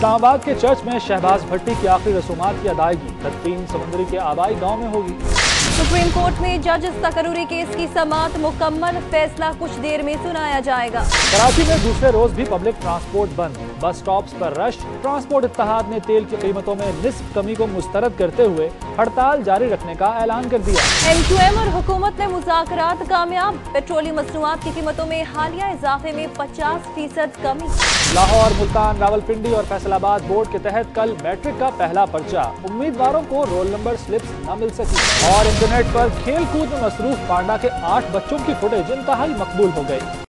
इस्लामाबाद के चर्च में शहबाज भट्टी की आखिरी रसूमात की अदायगी तीन समुद्री के आबाई गाँव में होगी। सुप्रीम कोर्ट में जज तकरूरी केस की समात मुकम्मल फैसला कुछ देर में सुनाया जाएगा। कराची में दूसरे रोज भी पब्लिक ट्रांसपोर्ट बंद बस स्टॉप पर रश ट्रांसपोर्ट इतिहाद ने तेल की कीमतों में निस्फ कमी को मुस्तरद करते हुए हड़ताल जारी रखने का ऐलान कर दिया। एम और हुकूमत में मुजाकरात कामयाब। पेट्रोलियम मसनूआत की कीमतों में हालिया इजाफे में पचास फ़ीसद कमी। लाहौर मुल्तान रावलपिंडी और फैसलाबाद बोर्ड के तहत कल मैट्रिक का पहला पर्चा। उम्मीदवारों को रोल नंबर स्लिप्स न मिल सकी। और इंटरनेट पर खेल कूद में मसरूफ पांडा के आठ बच्चों की फुटेज इंतहाई मकबूल हो गई।